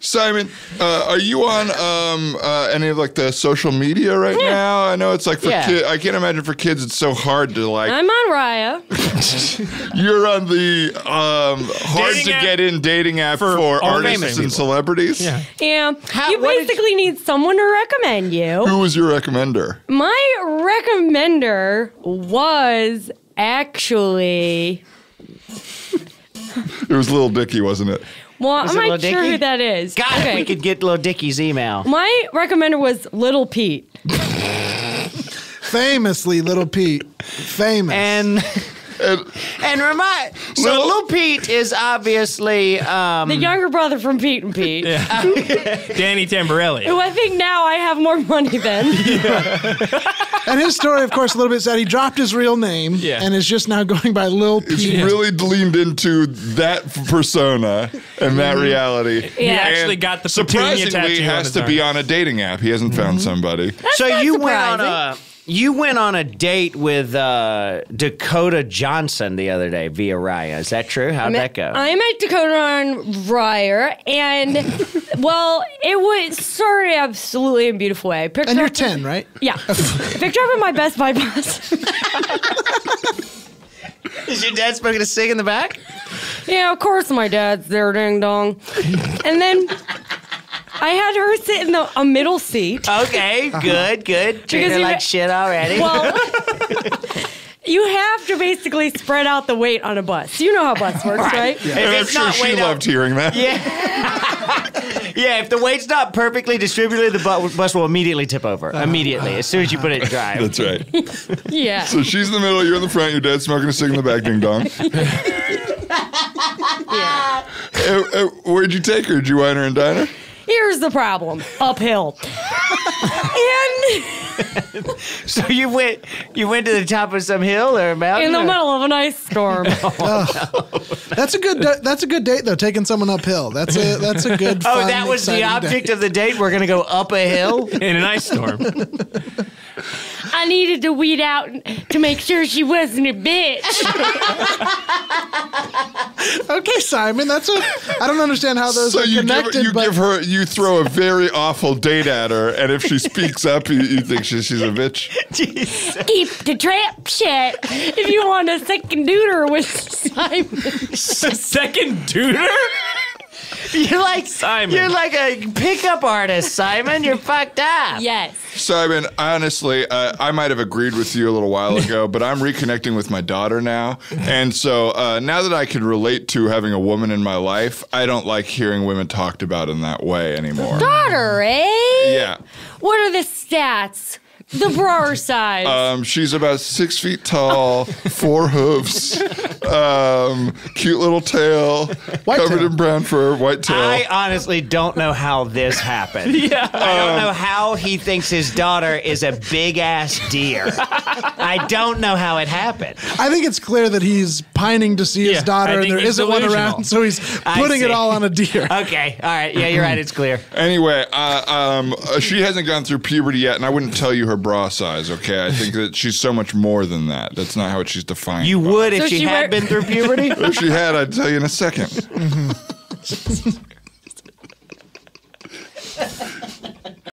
Simon, uh, are you on um, uh, any of like the social media right now? I know it's like for Yeah. kids. I can't imagine for kids it's so hard to like. I'm on Raya. You're on the um, hard Dating to get in dating app for, for artists and people. celebrities. Yeah. Yeah. How- you what did basically need someone to recommend you. Who was your recommender? My recommender was actually. It was Little Dicky, wasn't it? Well, Was I'm it not sure Dicky? who that is. God, if we could get little Dicky's email. My recommender was Little Pete. Famously, Little Pete. Famous. And And and remind so Little- Lil Pete is obviously um The younger brother from Pete and Pete. Danny Tamberelli. Who I think now I have more money than. And his story, of course, a little bit sad. He dropped his real name Yeah. and is just now going by Lil He's Pete. really leaned into that persona and that reality. He Mm-hmm. actually And got the petunia surprisingly tattoo on has his to be on a dating app. He hasn't found somebody. so not you went on a surprising. You went on a date with uh, Dakota Johnson the other day via Raya. Is that true? How'd that go? I met Dakota on Raya, and well, it was started absolutely in a beautiful way. I picked And you're up- 10, right? Yeah, I picked up at my Best Buy bus. Is your dad smoking a cig in the back? yeah, of course my dad's there, ding dong. And then I had her sit in the a middle seat. Okay, good, good. Treating Because her you- like shit already. Well. You have to basically spread out the weight on a bus. You know how bus works, right? If And I'm it's sure she weight up- loved hearing that. Yeah. yeah, if the weight's not perfectly distributed, the bu- bus will immediately tip over. Immediately, as soon as you put it in drive. That's right. Yeah. So she's in the middle, you're in the front, your dad's smoking a cig in the back, ding dong. yeah. Uh, uh, where'd you take her? Did you wine her and dine her? Here's the problem uphill. and So you went you went to the top of some hill or a mountain? in the or- middle of an ice storm. Oh, that's a good. That's a good date though. Taking someone uphill. That's a. That's a good. Oh, fun, that was the object date. of the date. We're gonna go up a hill. in an ice storm. I needed to weed out to make sure she wasn't a bitch. Okay, Simon. That's a. I don't understand how those So are you give, her, you but give her, you throw a very awful date at her, and if she speaks up, you, you think she, she's a bitch. Keep the trap shut if you want a second duder with Simon. Second duder? You're like Simon. You're like a pickup artist, Simon. You're fucked up. Yes. Simon, honestly, uh, I might have agreed with you a little while ago, but I'm reconnecting with my daughter now. And so uh, now that I can relate to having a woman in my life, I don't like hearing women talked about in that way anymore. Daughter, eh? Yeah. What are the stats? The bra size. Um, she's about six feet tall, four hoofs, um, cute little tail, White covered tail. in brown fur, white tail. I honestly don't know how this happened. Yeah. I don't know how he thinks his daughter is a big ass deer. I don't know how it happened. I think it's clear that he's pining to see Yeah, his daughter, I and think there he's isn't one around, so he's putting it all on a deer. Okay, all right. Yeah, you're right. It's clear. Anyway, uh, um, uh, she hasn't gone through puberty yet, and I wouldn't tell you her bra size. Okay, I think that she's so much more than that. That's not how she's defined. You by. would if So she, she had wear- been through puberty. If she had, I'd tell you in a second.